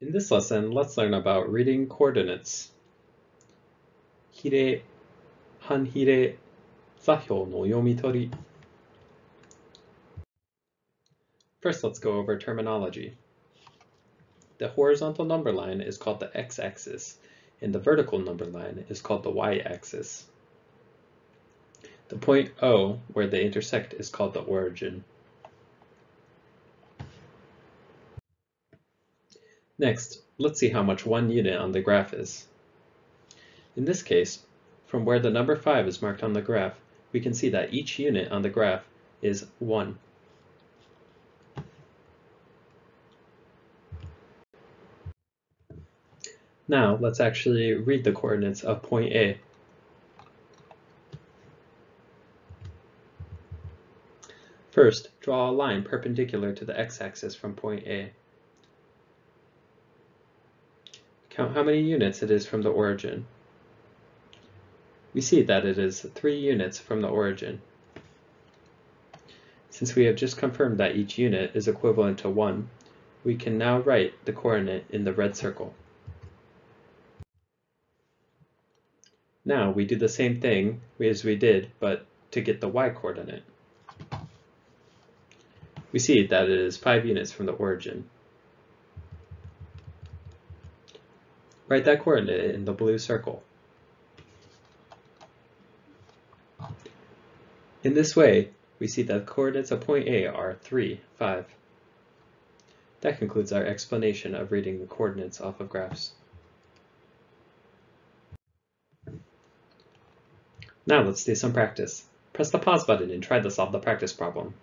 In this lesson, let's learn about reading coordinates. First, let's go over terminology. The horizontal number line is called the x-axis, and the vertical number line is called the y-axis. The point O, where they intersect, is called the origin. Next, let's see how much one unit on the graph is. In this case, from where the number 5 is marked on the graph, we can see that each unit on the graph is 1. Now, let's actually read the coordinates of point A. First, draw a line perpendicular to the x-axis from point A. Count how many units it is from the origin. We see that it is 3 units from the origin. Since we have just confirmed that each unit is equivalent to 1, we can now write the coordinate in the red circle. Now we do the same thing as we did, but to get the y-coordinate we see that it is 5 units from the origin. Write that coordinate in the blue circle. In this way, we see that the coordinates of point A are 3, 5. That concludes our explanation of reading the coordinates off of graphs. Now let's do some practice. Press the pause button and try to solve the practice problem.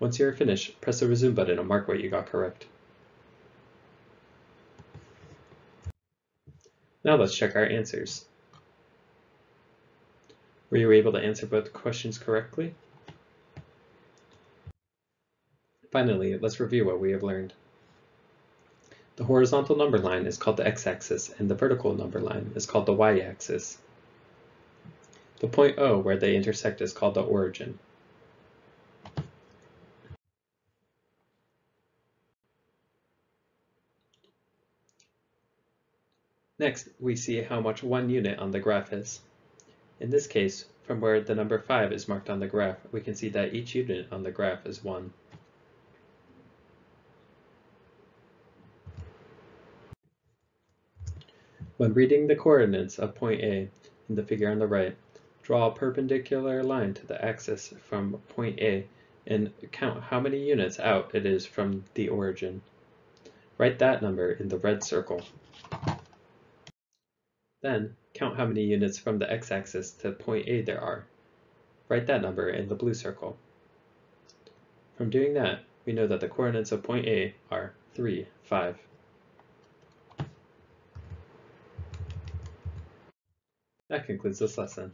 Once you are finished, press the resume button and mark what you got correct. Now let's check our answers. Were you able to answer both questions correctly? Finally, let's review what we have learned. The horizontal number line is called the x-axis and the vertical number line is called the y-axis. The point O where they intersect is called the origin. Next, we see how much one unit on the graph is. In this case, from where the number 5 is marked on the graph, we can see that each unit on the graph is 1. When reading the coordinates of point A in the figure on the right, draw a perpendicular line to the axis from point A and count how many units out it is from the origin. Write that number in the red circle. Then, count how many units from the x-axis to point A there are. Write that number in the blue circle. From doing that, we know that the coordinates of point A are 3, 5. That concludes this lesson.